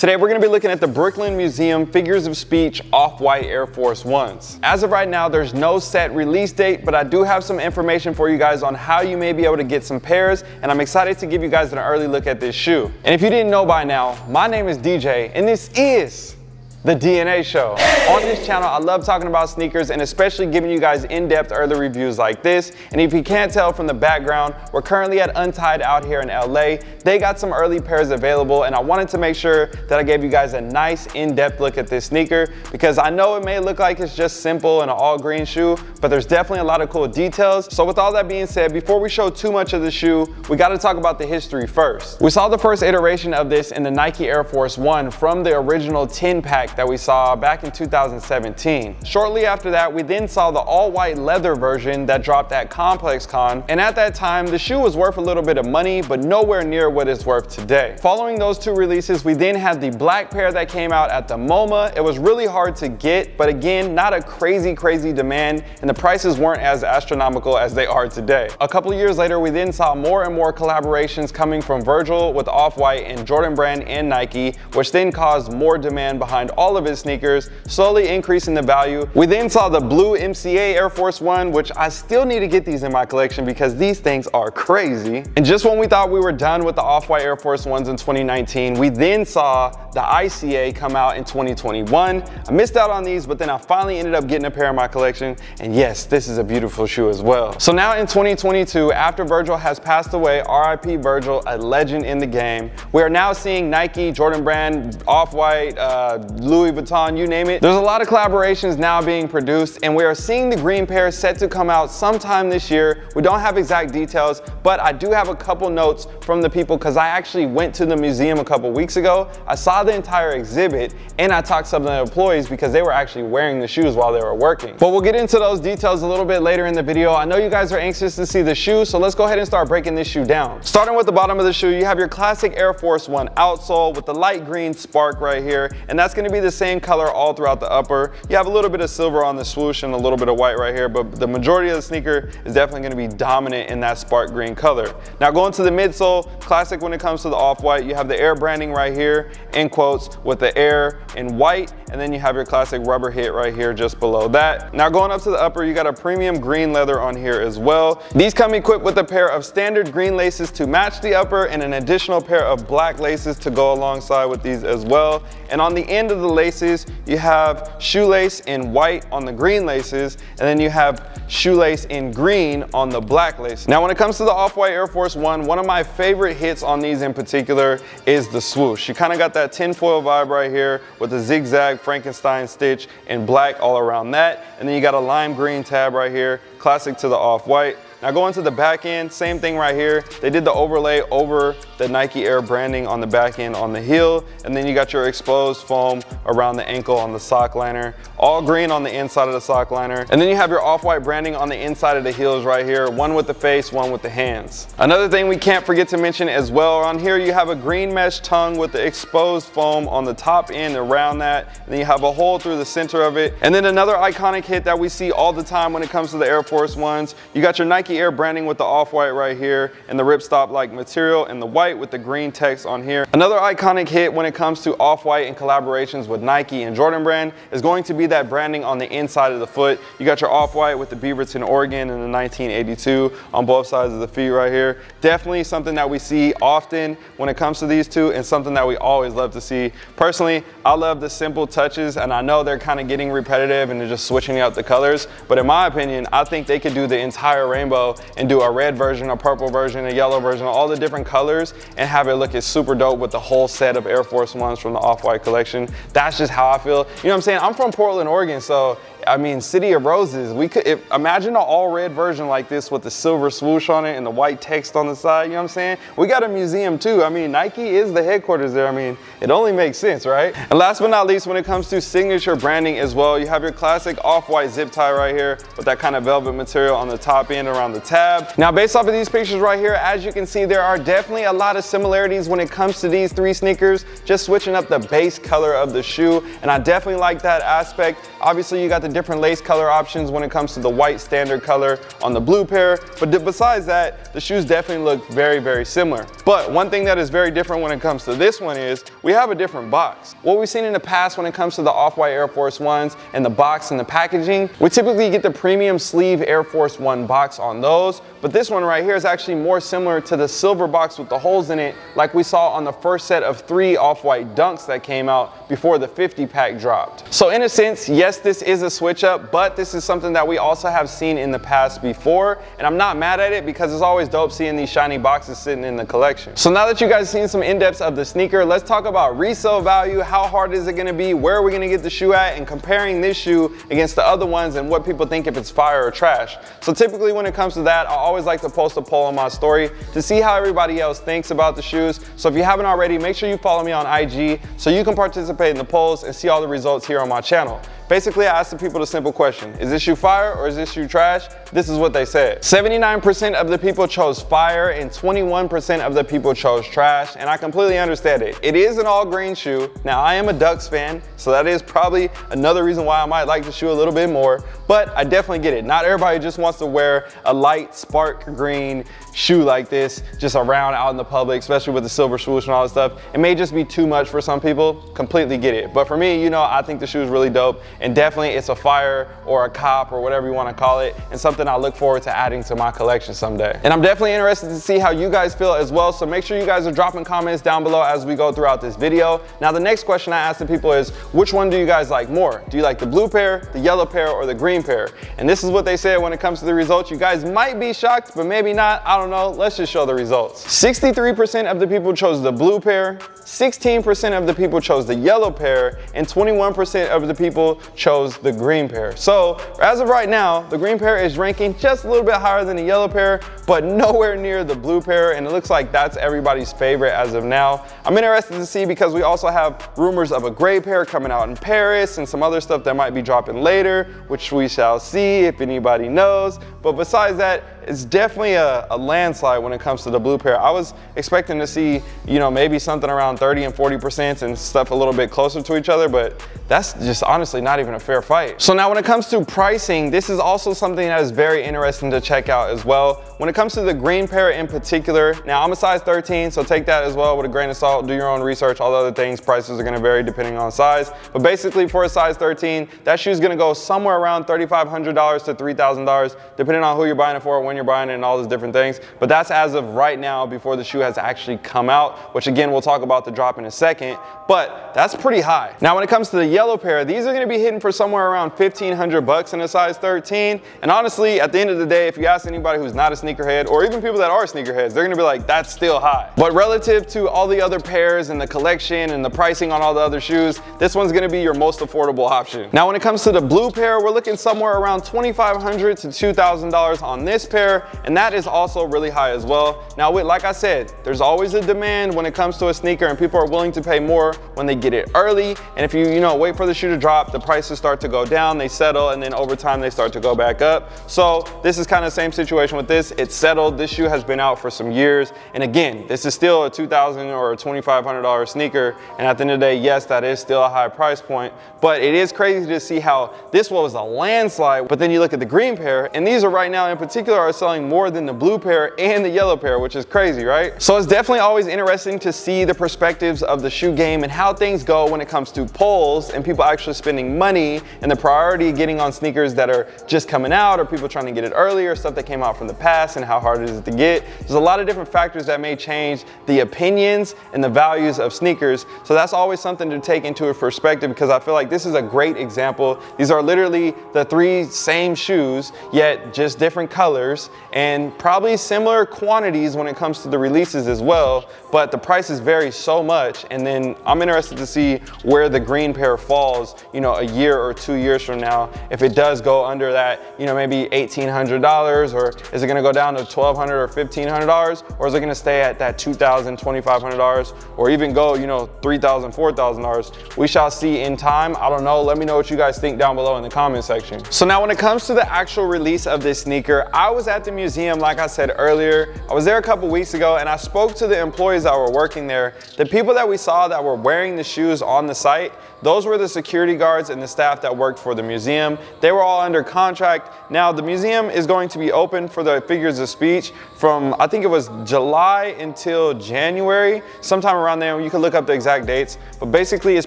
Today we're gonna be looking at the Brooklyn Museum Figures of Speech Off-White Air Force Ones. As of right now, there's no set release date, but I do have some information for you guys on how you may be able to get some pairs, and I'm excited to give you guys an early look at this shoe. And if you didn't know by now, my name is DJ, and this is the DNA Show. On this channel, I love talking about sneakers and especially giving you guys in-depth early reviews like this. And if you can't tell from the background, we're currently at Untied out here in LA. They got some early pairs available and I wanted to make sure that I gave you guys a nice in-depth look at this sneaker because I know it may look like it's just simple and an all green shoe, but there's definitely a lot of cool details. So with all that being said, before we show too much of the shoe, we gotta talk about the history first. We saw the first iteration of this in the Nike Air Force One from the original 10 pack that we saw back in 2017. Shortly after that, we then saw the all-white leather version that dropped at ComplexCon, and at that time, the shoe was worth a little bit of money, but nowhere near what it's worth today. Following those two releases, we then had the black pair that came out at the MoMA. It was really hard to get, but again, not a crazy, crazy demand, and the prices weren't as astronomical as they are today. A couple years later, we then saw more and more collaborations coming from Virgil with Off-White and Jordan Brand and Nike, which then caused more demand behind all of his sneakers, slowly increasing the value. We then saw the blue MCA Air Force One, which I still need to get these in my collection because these things are crazy. And just when we thought we were done with the Off-White Air Force Ones in 2019, we then saw the ICA come out in 2021. I missed out on these, but then I finally ended up getting a pair in my collection. And yes, this is a beautiful shoe as well. So now in 2022, after Virgil has passed away, RIP Virgil, a legend in the game, we are now seeing Nike, Jordan Brand, Off-White, uh, Louis Vuitton, you name it. There's a lot of collaborations now being produced and we are seeing the green pair set to come out sometime this year. We don't have exact details, but I do have a couple notes from the people because I actually went to the museum a couple weeks ago. I saw the entire exhibit and I talked to some of the employees because they were actually wearing the shoes while they were working. But we'll get into those details a little bit later in the video. I know you guys are anxious to see the shoe, so let's go ahead and start breaking this shoe down. Starting with the bottom of the shoe, you have your classic Air Force One outsole with the light green spark right here, and that's gonna be the same color all throughout the upper. You have a little bit of silver on the swoosh and a little bit of white right here, but the majority of the sneaker is definitely gonna be dominant in that spark green color. Now going to the midsole, classic when it comes to the off-white, you have the air branding right here, in quotes, with the air in white, and then you have your classic rubber hit right here just below that. Now going up to the upper, you got a premium green leather on here as well. These come equipped with a pair of standard green laces to match the upper and an additional pair of black laces to go alongside with these as well. And on the end of the laces, you have shoelace in white on the green laces, and then you have shoelace in green on the black lace. Now when it comes to the Off-White Air Force One, one of my favorite hits on these in particular is the swoosh. You kind of got that tinfoil vibe right here with the zigzag Frankenstein stitch in black all around that. And then you got a lime green tab right here, classic to the Off-White. Now going to the back end, same thing right here. They did the overlay over the Nike Air branding on the back end on the heel, and then you got your exposed foam around the ankle on the sock liner. All green on the inside of the sock liner. And then you have your off-white branding on the inside of the heels right here, one with the face, one with the hands. Another thing we can't forget to mention as well, on here you have a green mesh tongue with the exposed foam on the top end around that, and then you have a hole through the center of it. And then another iconic hit that we see all the time when it comes to the Air Force Ones, you got your Nike Nike Air branding with the off-white right here and the ripstop-like material and the white with the green text on here. Another iconic hit when it comes to off-white and collaborations with Nike and Jordan brand is going to be that branding on the inside of the foot. You got your off-white with the Beaverton Oregon in the 1982 on both sides of the feet right here. Definitely something that we see often when it comes to these two and something that we always love to see. Personally, I love the simple touches and I know they're kind of getting repetitive and they're just switching out the colors. But in my opinion, I think they could do the entire rainbow rainbow and do a red version, a purple version, a yellow version, all the different colors and have it look super dope with the whole set of Air Force Ones from the Off-White collection. That's just how I feel. You know what I'm saying? I'm from Portland, Oregon, so I mean, City of Roses. We could if, imagine an all red version like this with the silver swoosh on it and the white text on the side. You know what I'm saying? We got a museum too. I mean, Nike is the headquarters there. I mean, it only makes sense, right? And last but not least, when it comes to signature branding as well, you have your classic off-white zip tie right here with that kind of velvet material on the top end around the tab. Now, based off of these pictures right here, as you can see, there are definitely a lot of similarities when it comes to these three sneakers, just switching up the base color of the shoe. And I definitely like that aspect. Obviously, you got the different lace color options when it comes to the white standard color on the blue pair. But besides that, the shoes definitely look very, very similar. But one thing that is very different when it comes to this one is we have a different box. What we've seen in the past when it comes to the Off-White Air Force Ones and the box and the packaging, we typically get the premium sleeve Air Force One box on those. But this one right here is actually more similar to the silver box with the holes in it like we saw on the first set of three Off-White Dunks that came out before the 50 pack dropped. So in a sense, yes, this is a switch up, but this is something that we also have seen in the past before. And I'm not mad at it because it's always dope seeing these shiny boxes sitting in the collection. So now that you guys seen some in-depths of the sneaker, let's talk about resale value. How hard is it gonna be? Where are we gonna get the shoe at? And comparing this shoe against the other ones and what people think if it's fire or trash. So typically when it comes to that, I always like to post a poll on my story to see how everybody else thinks about the shoes. So if you haven't already, make sure you follow me on IG so you can participate in the polls and see all the results here on my channel. Basically, I asked the people the simple question, is this shoe fire or is this shoe trash? This is what they said. 79% of the people chose fire and 21% of the people chose trash, and I completely understand it. It is an all green shoe. Now, I am a Ducks fan, so that is probably another reason why I might like the shoe a little bit more, but I definitely get it. Not everybody just wants to wear a light spark green shoe like this just around out in the public, especially with the silver swoosh and all that stuff. It may just be too much for some people, completely get it. But for me, you know, I think the shoe is really dope and definitely it's a fire or a cop or whatever you want to call it and something I look forward to adding to my collection someday. And I'm definitely interested to see how you guys feel as well. So make sure you guys are dropping comments down below as we go throughout this video. Now the next question I ask the people is which one do you guys like more? Do you like the blue pair, the yellow pair, or the green pair? And this is what they said when it comes to the results. You guys might be shocked, but maybe not. I don't know. Let's just show the results. 63% of the people chose the blue pair, 16% of the people chose the yellow pair, and 21% of the people chose the green pair. So as of right now, the green pair is ranking just a little bit higher than the yellow pair, but nowhere near the blue pair, and it looks like that's everybody's favorite as of now. I'm interested to see because we also have rumors of a gray pair coming out in Paris and some other stuff that might be dropping later, which we shall see if anybody knows. But besides that, it's definitely a, a, landslide when it comes to the blue pair. I was expecting to see, you know, maybe something around 30 and 40% and stuff a little bit closer to each other, but that's just honestly not even a fair fight. So now when it comes to pricing, this is also something that is very interesting to check out as well. When it comes to the green pair in particular, now I'm a size 13, so take that as well with a grain of salt, do your own research, all the other things, prices are gonna vary depending on size. But basically for a size 13, that shoe is gonna go somewhere around $3,500 to $3,000, depending on who you're buying it for, when you're buying it, and all those different things. But that's as of right now before the shoe has actually come out, which again, we'll talk about the drop in a second, but that's pretty high. Now when it comes to the yellow pair, these are gonna be hitting for somewhere around 1500 bucks in a size 13. And honestly, at the end of the day, if you ask anybody who's not a sneakerhead, or even people that are sneakerheads, they're gonna be like, that's still high. But relative to all the other pairs and the collection and the pricing on all the other shoes, this one's gonna be your most affordable option. Now when it comes to the blue pair, we're looking somewhere around 2,500 to $2,000 on this pair, and that is also really high as well. Now, with, like I said, there's always a demand when it comes to a sneaker and people are willing to pay more when they get it early. And if you, you know, wait for the shoe to drop, the prices start to go down, they settle, and then over time they start to go back up. So this is kind of the same situation with this. It's settled. This shoe has been out for some years. And again, this is still a 2000 or a $2,500 sneaker. And at the end of the day, yes, that is still a high price point, but it is crazy to see how this one was a landslide. But then you look at the green pair, and these are right now in particular are selling more than the blue pair and the yellow pair, which is crazy, right? So it's definitely always interesting to see the perspectives of the shoe game and how things go when it comes to polls and people actually spending money and the priority getting on sneakers that are just coming out or people trying to get it earlier, stuff that came out from the past and how hard it is to get. There's a lot of different factors that may change the opinions and the values of sneakers. So that's always something to take into a perspective because I feel like this is a great example. These are literally the three same shoes, yet just different colors and probably similar quantities when it comes to the releases as well, but the prices vary so much. And then I'm interested to see where the green pair falls, you know, a year or two years from now. If it does go under that, you know, maybe $1,800 or is it gonna go down to 1,200 or $1,500 or is it gonna stay at that $2,000, $2,500 or even go, you know, $3,000, $4,000? We shall see in time. I don't know. Let me know what you guys think down below in the comment section. So now when it comes to the actual release of this sneaker, I was at the museum, like I said earlier. I was there a couple weeks ago and I spoke to the employees that were working there. The people that we saw that were wearing the shoes on the site, those were the security guards and the staff that worked for the museum. They were all under contract. Now, the museum is going to be open for the figures of speech from, I think it was July until January, sometime around there. You can look up the exact dates, but basically it's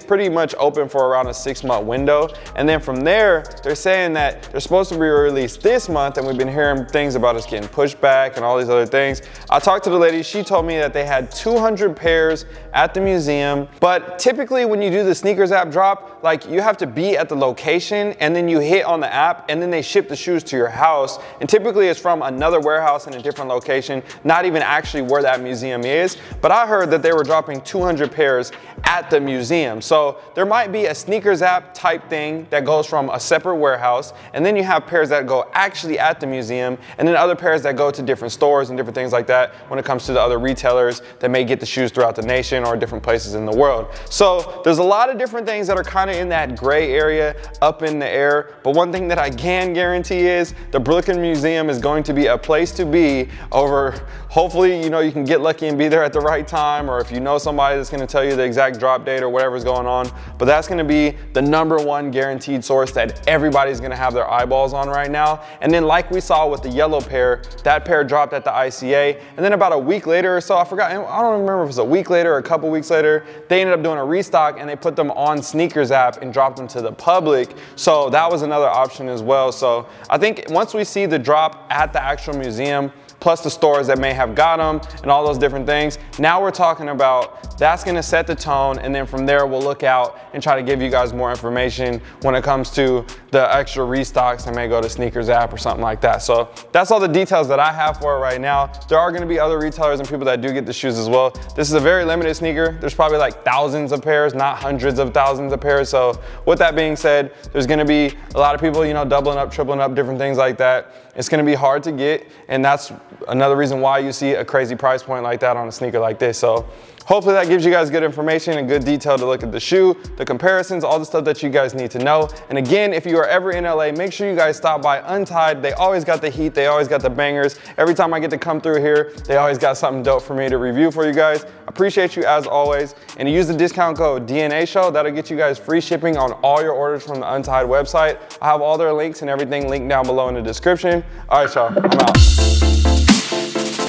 pretty much open for around a six month window. And then from there, they're saying that they're supposed to be released this month and we've been hearing things about us getting pushed back and all these other things. I talked to the lady, she told me that they had 200 pairs at the museum, but typically when you do the SNKRS app drop, like you have to be at the location and then you hit on the app and then they ship the shoes to your house. And typically it's from another warehouse in a different location, not even actually where that museum is. But I heard that they were dropping 200 pairs at the museum. So there might be a SNKRS app type thing that goes from a separate warehouse, and then you have pairs that go actually at the museum, and then other pairs that go to different stores and different things like that when it comes to the other retailers that may get the shoes throughout the nation or different places in the world. So there's a lot of different things that are kind of in that gray area up in the air, but one thing that I can guarantee is the Brooklyn Museum is going to be a place to be over, hopefully, you know, you can get lucky and be there at the right time, or if you know somebody that's gonna tell you the exact drop date or whatever's going on, but that's gonna be the number one guaranteed source that everybody's gonna have their eyeballs on right now. And then like we saw with the yellow pair, that pair dropped at the ICA, and then about a week later or so, I forgot, I don't remember if it was a week later or a couple weeks later, they ended up doing a restock and they put them on SNKRS app and dropped them to the public. So that was another option as well. So I think once we see the drop at the actual museum, plus the stores that may have got them and all those different things. Now we're talking about that's gonna set the tone and then from there we'll look out and try to give you guys more information when it comes to the extra restocks that may go to SNKRS app or something like that. So that's all the details that I have for it right now. There are gonna be other retailers and people that do get the shoes as well. This is a very limited sneaker. There's probably like thousands of pairs, not hundreds of thousands of pairs. So with that being said, there's gonna be a lot of people, you know, doubling up, tripling up, different things like that. It's gonna be hard to get and that's another reason why you see a crazy price point like that on a sneaker like this. So hopefully that gives you guys good information and good detail to look at the shoe, the comparisons, all the stuff that you guys need to know. And again, if you are ever in LA, make sure you guys stop by Untied. They always got the heat, they always got the bangers. Every time I get to come through here, they always got something dope for me to review for you guys. Appreciate you as always. And use the discount code DNA Show. That'll get you guys free shipping on all your orders from the Untied website. I have all their links and everything linked down below in the description. All right, y'all, I'm out.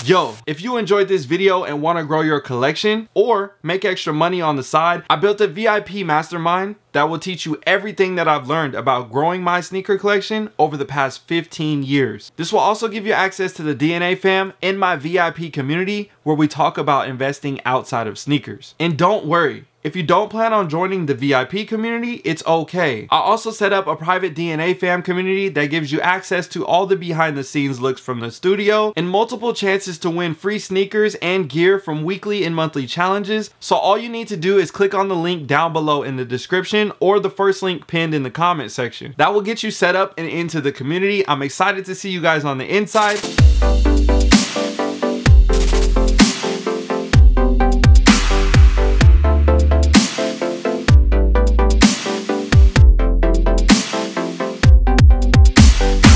Yo, if you enjoyed this video and want to grow your collection or make extra money on the side, I built a VIP mastermind that will teach you everything that I've learned about growing my sneaker collection over the past 15 years. This will also give you access to the DNA fam in my VIP community where we talk about investing outside of sneakers. And don't worry, if you don't plan on joining the VIP community, it's okay. I also set up a private DNA fam community that gives you access to all the behind the scenes looks from the studio and multiple chances to win free sneakers and gear from weekly and monthly challenges. So all you need to do is click on the link down below in the description or the first link pinned in the comment section. That will get you set up and into the community. I'm excited to see you guys on the inside.